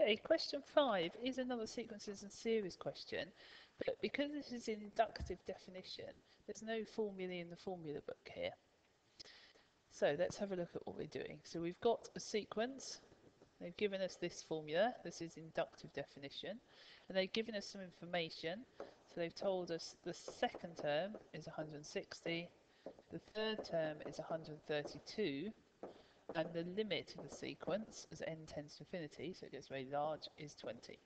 Okay, question five is another sequences and series question, but because this is an inductive definition, there's no formula in the formula book here. So let's have a look at what we're doing. So we've got a sequence, they've given us this formula, this is inductive definition, and they've given us some information. So they've told us the second term is 160, the third term is 132, and the limit of the sequence as n tends to infinity, so it gets very large, is 20.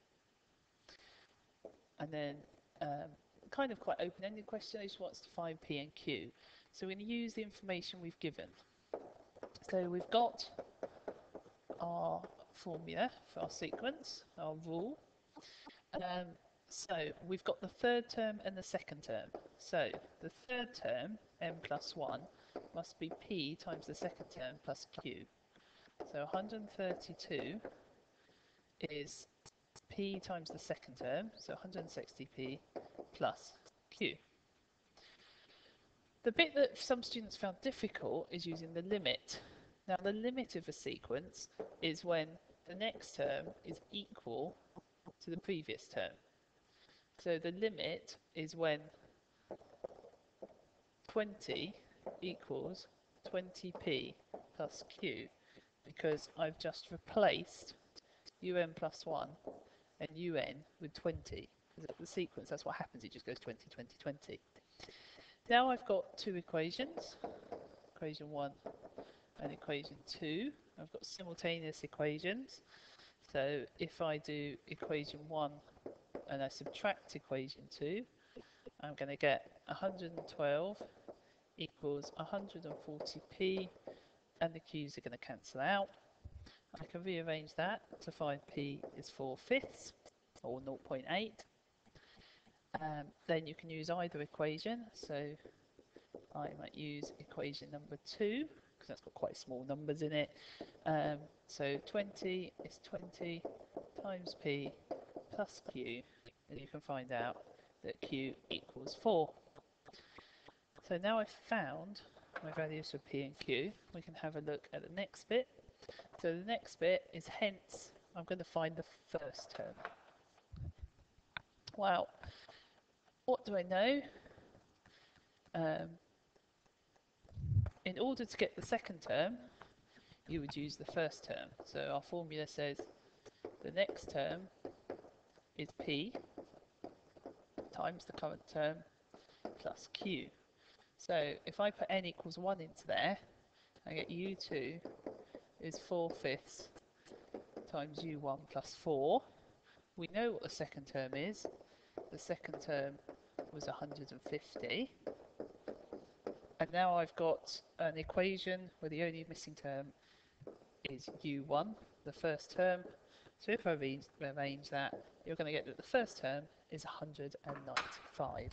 And then um, kind of quite open-ended question, just wants to find p and q. So we're going to use the information we've given. So we've got our formula for our sequence, our rule. Um, so we've got the third term and the second term. So the third term, n plus 1, must be p times the second term plus q. So 132 is p times the second term, so 160p plus q. The bit that some students found difficult is using the limit. Now the limit of a sequence is when the next term is equal to the previous term. So the limit is when 20 equals 20p plus q because I've just replaced un plus 1 and un with 20. The sequence, that's what happens, it just goes 20, 20, 20. Now I've got two equations, equation 1 and equation 2. I've got simultaneous equations. So if I do equation 1 and I subtract equation 2, I'm going to get 112 equals 140p and the q's are going to cancel out. I can rearrange that to find p is 4 fifths or 0.8 um, then you can use either equation. So I might use equation number 2 because that's got quite small numbers in it. Um, so 20 is 20 times P plus Q and you can find out that Q equals 4. So now I've found my values for P and Q, we can have a look at the next bit. So the next bit is hence I'm going to find the first term. Well, what do I know? Um, in order to get the second term, you would use the first term. So our formula says the next term is P times the current term plus Q. So if I put n equals 1 into there, I get u2 is 4 fifths times u1 plus 4. We know what the second term is. The second term was 150. And now I've got an equation where the only missing term is u1, the first term. So if I rearrange that, you're going to get that the first term is 195.